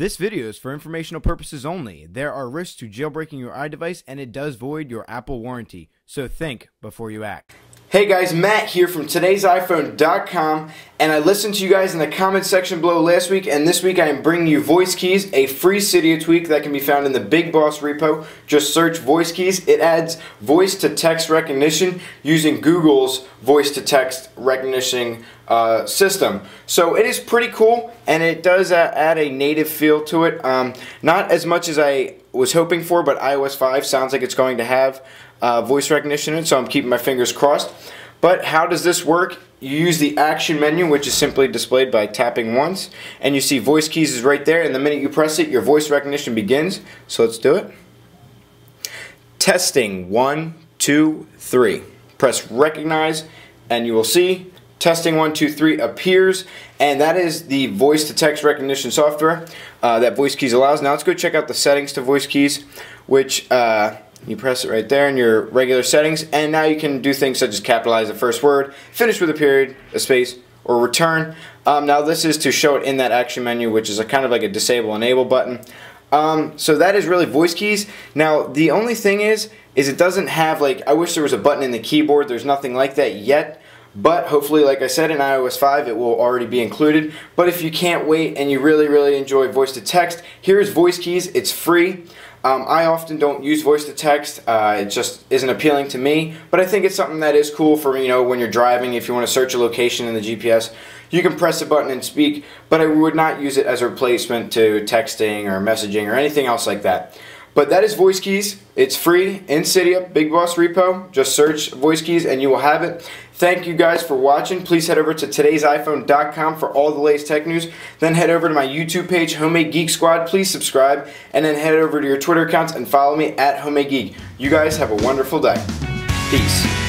This video is for informational purposes only. There are risks to jailbreaking your iDevice and it does void your Apple warranty. So think before you act. Hey guys, Matt here from today'siphone.com and I listened to you guys in the comment section below last week and this week I am bringing you Voice Keys, a free Cydia tweak that can be found in the Big Boss repo. Just search Voice Keys. It adds voice to text recognition using Google's voice to text recognition uh, system. So it is pretty cool and it does uh, add a native feel to it. Um, not as much as I was hoping for, but iOS 5 sounds like it's going to have uh, voice recognition in it, so I'm keeping my fingers crossed. But how does this work? You use the action menu, which is simply displayed by tapping once, and you see voice keys is right there, and the minute you press it, your voice recognition begins. So let's do it. Testing, one, two, three. Press recognize, and you will see testing one, two, three appears, and that is the voice to text recognition software uh, that voice keys allows. Now let's go check out the settings to voice keys, which uh, you press it right there in your regular settings, and now you can do things such as capitalize the first word, finish with a period, a space, or return. Um, now this is to show it in that action menu, which is a kind of like a disable enable button. Um, so that is really voice keys. Now the only thing is, is it doesn't have like, I wish there was a button in the keyboard. There's nothing like that yet. But hopefully, like I said, in iOS 5 it will already be included. But if you can't wait and you really, really enjoy voice to text, here's voice keys. It's free. Um, I often don't use voice to text. Uh, it just isn't appealing to me. But I think it's something that is cool for you know when you're driving. If you want to search a location in the GPS, you can press a button and speak. But I would not use it as a replacement to texting or messaging or anything else like that. But that is Voice Keys. It's free in Cydia, Big Boss Repo. Just search Voice Keys and you will have it. Thank you guys for watching. Please head over to today'siphone.com for all the latest tech news. Then head over to my YouTube page, Homemade Geek Squad. Please subscribe. And then head over to your Twitter accounts and follow me at Homemade Geek. You guys have a wonderful day. Peace.